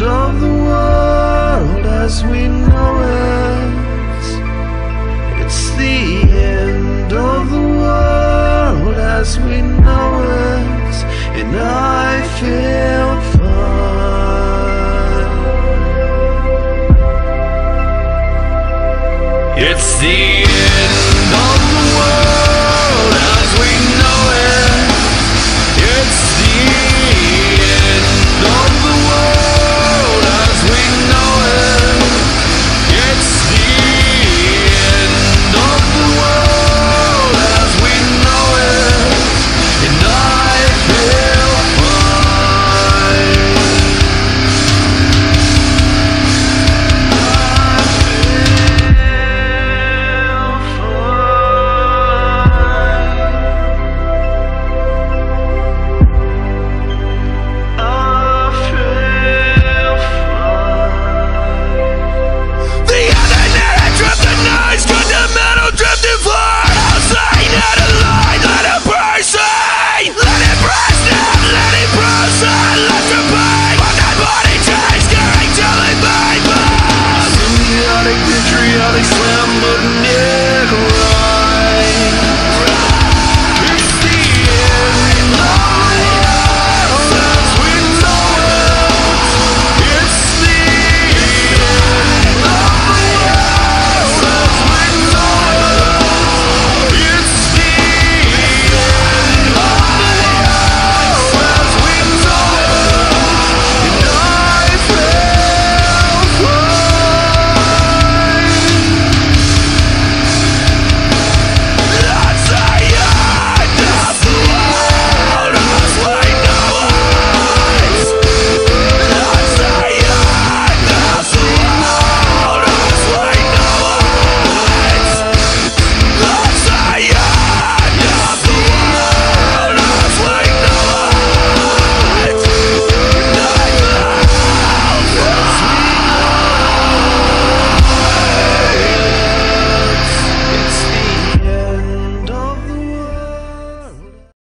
end of the world as we know it. It's the end of the world as we know it. And I feel fine. It's the